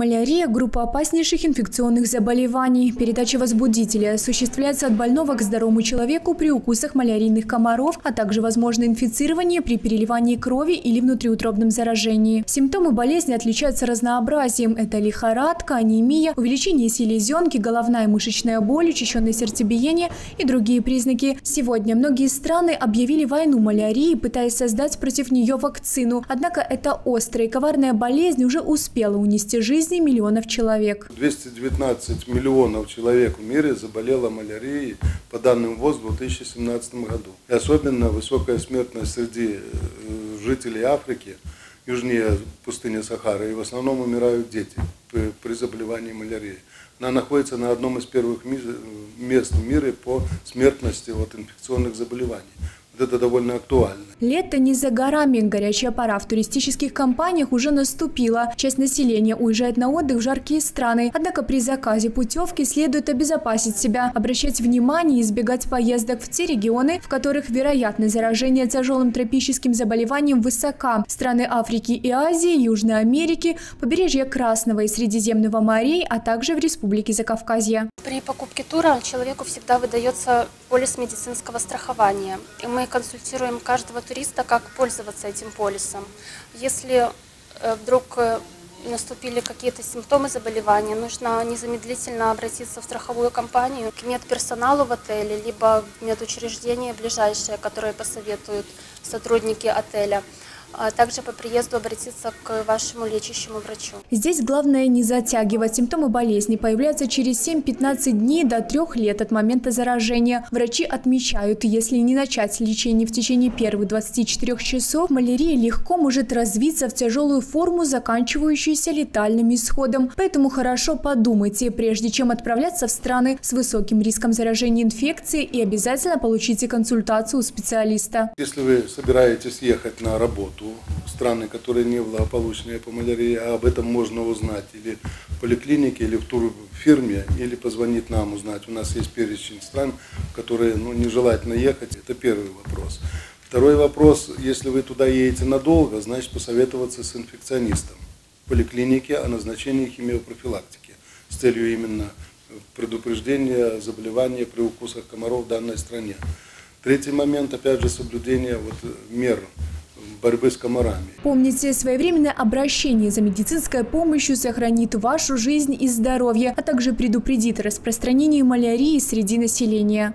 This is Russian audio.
Малярия – группа опаснейших инфекционных заболеваний. Передача возбудителя осуществляется от больного к здоровому человеку при укусах малярийных комаров, а также возможно инфицирование при переливании крови или внутриутробном заражении. Симптомы болезни отличаются разнообразием. Это лихорадка, анемия, увеличение селезенки, головная и мышечная боль, учащенное сердцебиение и другие признаки. Сегодня многие страны объявили войну малярии, пытаясь создать против нее вакцину. Однако эта острая и коварная болезнь уже успела унести жизнь жизни миллионов человек. 219 миллионов человек в мире заболело малярией по данным ВОЗ в 2017 году. И особенно высокая смертность среди э, жителей Африки, южнее пустыни Сахары, и в основном умирают дети при, заболевании малярией. Она находится на одном из первых мест в мире по смертности от инфекционных заболеваний это довольно актуально. Лето не за горами. Горячая пора в туристических компаниях уже наступила. Часть населения уезжает на отдых в жаркие страны. Однако при заказе путевки следует обезопасить себя, обращать внимание и избегать поездок в те регионы, в которых вероятность заражения тяжелым тропическим заболеванием высока. Страны Африки и Азии, Южной Америки, побережье Красного и Средиземного морей, а также в Республике Закавказье. При покупке тура человеку всегда выдается полис медицинского страхования. И мы консультируем каждого туриста, как пользоваться этим полисом. Если э, вдруг э, наступили какие-то симптомы заболевания, нужно незамедлительно обратиться в страховую компанию, к медперсоналу в отеле, либо в медучреждение ближайшее, которое посоветуют сотрудники отеля а также по приезду обратиться к вашему лечащему врачу. Здесь главное не затягивать. Симптомы болезни появляются через 7-15 дней до 3 лет от момента заражения. Врачи отмечают, если не начать лечение в течение первых 24 часов, малярия легко может развиться в тяжелую форму, заканчивающуюся летальным исходом. Поэтому хорошо подумайте, прежде чем отправляться в страны с высоким риском заражения инфекцией и обязательно получите консультацию у специалиста. Если вы собираетесь ехать на работу, работу страны, которые не благополучные по малярии, а об этом можно узнать или в поликлинике, или в турфирме, или позвонить нам узнать. У нас есть перечень стран, в которые ну, нежелательно ехать. Это первый вопрос. Второй вопрос, если вы туда едете надолго, значит посоветоваться с инфекционистом в поликлинике о назначении химиопрофилактики с целью именно предупреждения заболевания при укусах комаров в данной стране. Третий момент, опять же, соблюдение вот мер борьбы с комарами. Помните, своевременное обращение за медицинской помощью сохранит вашу жизнь и здоровье, а также предупредит распространение малярии среди населения.